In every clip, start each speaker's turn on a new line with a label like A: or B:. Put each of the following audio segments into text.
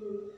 A: Mm.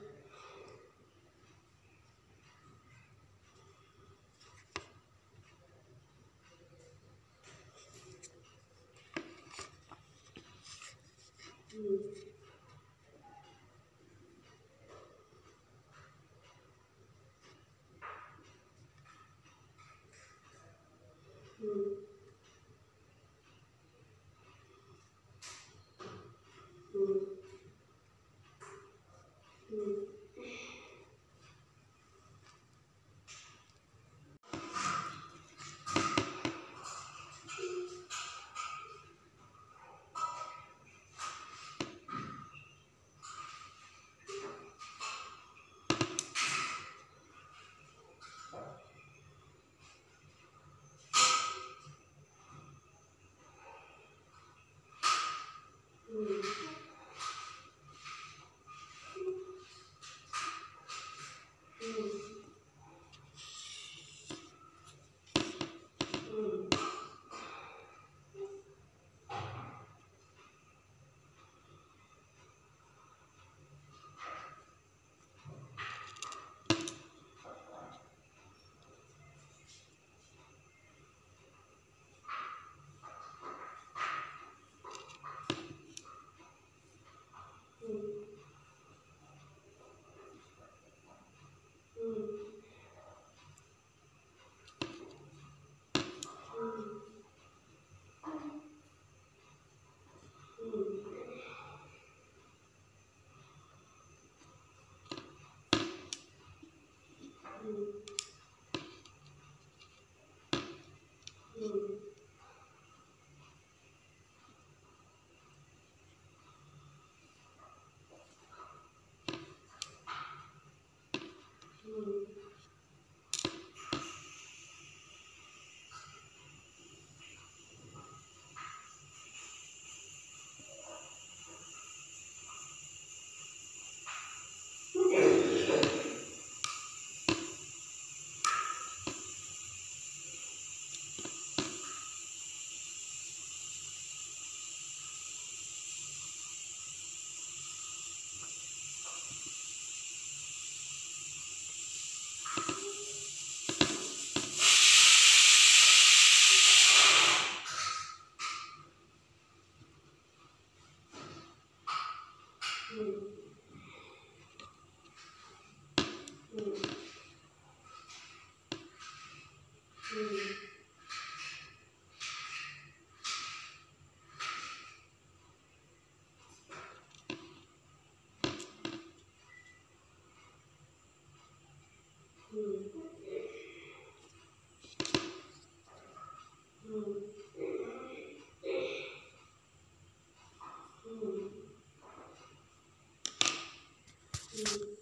A: Thank you.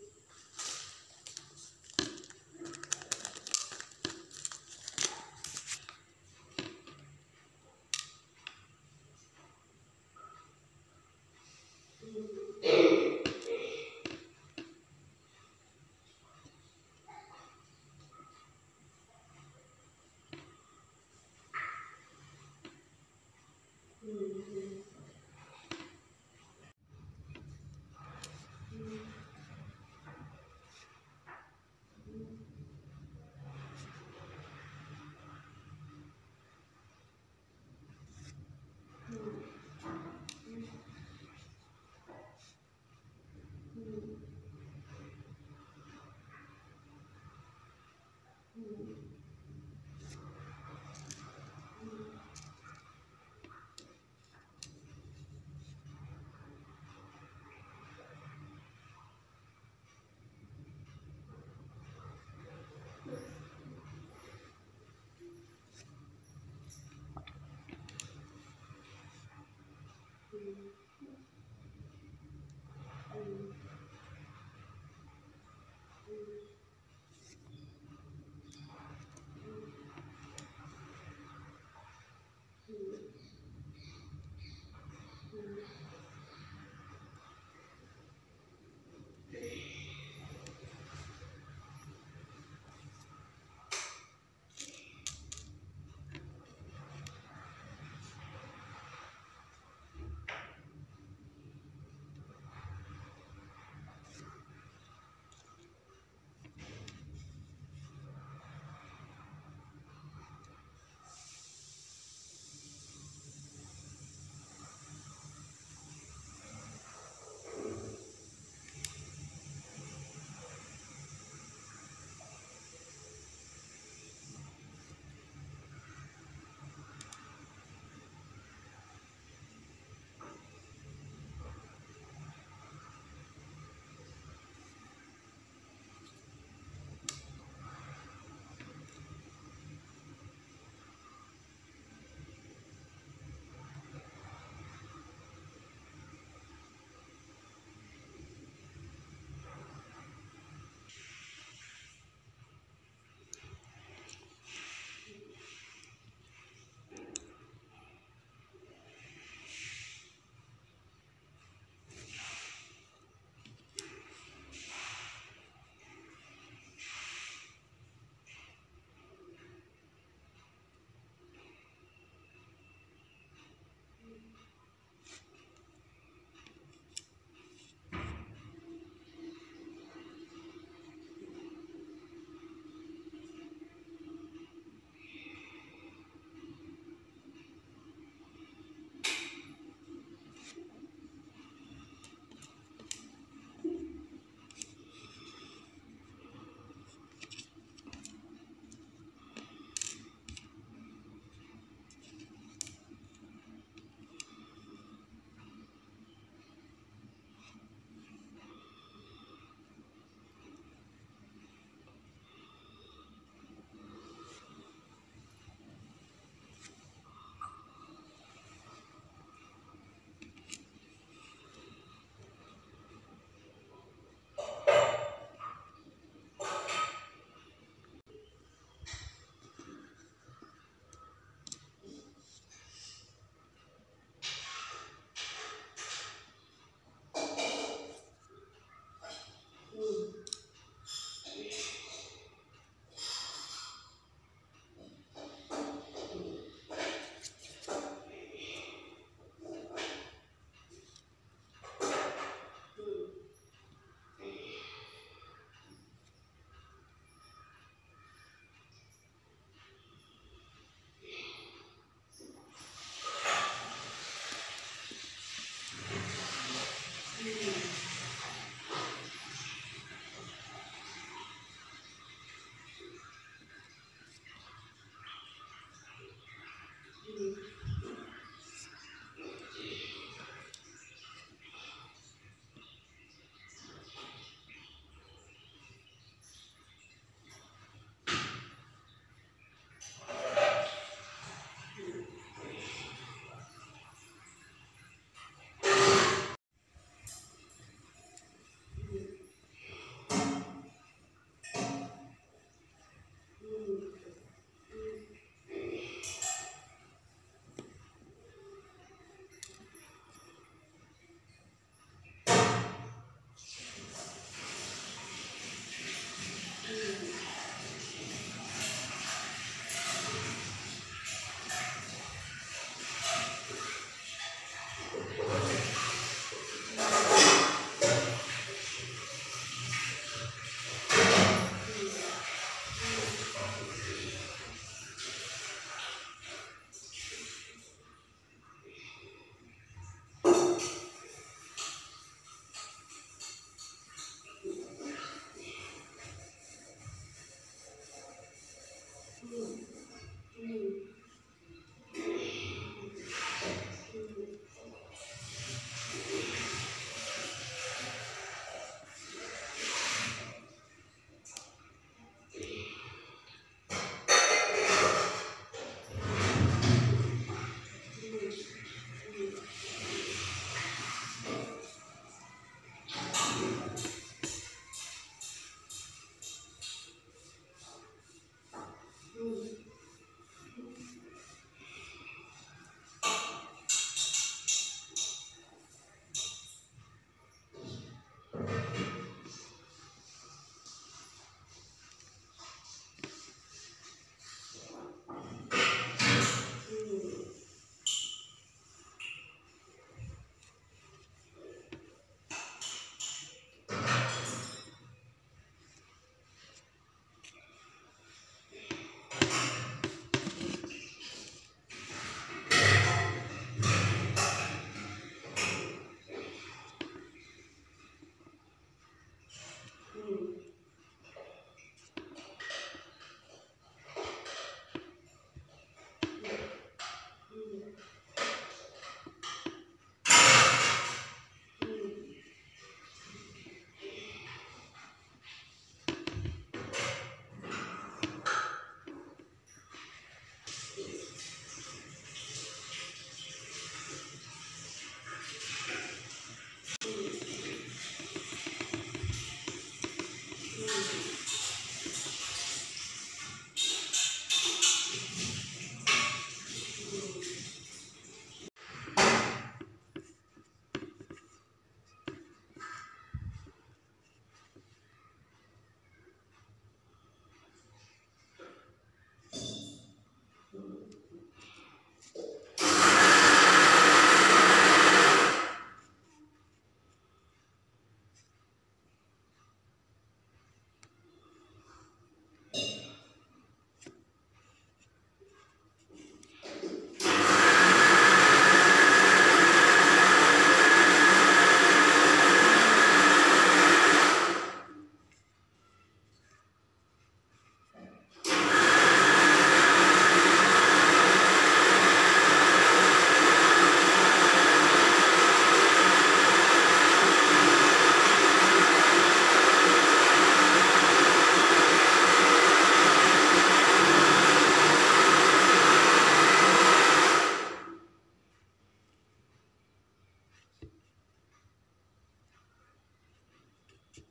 A: you.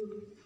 A: you.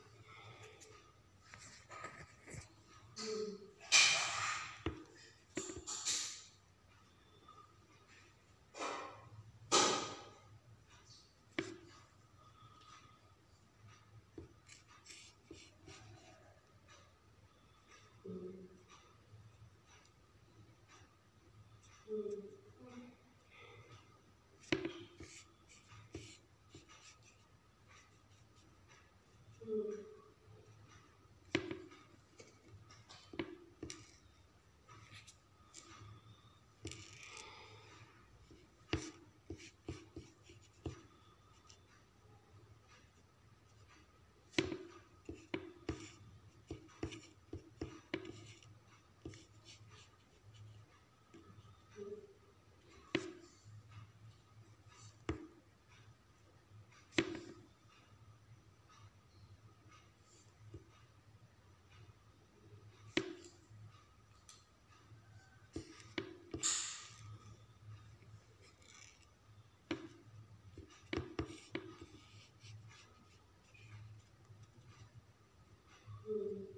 A: 嗯。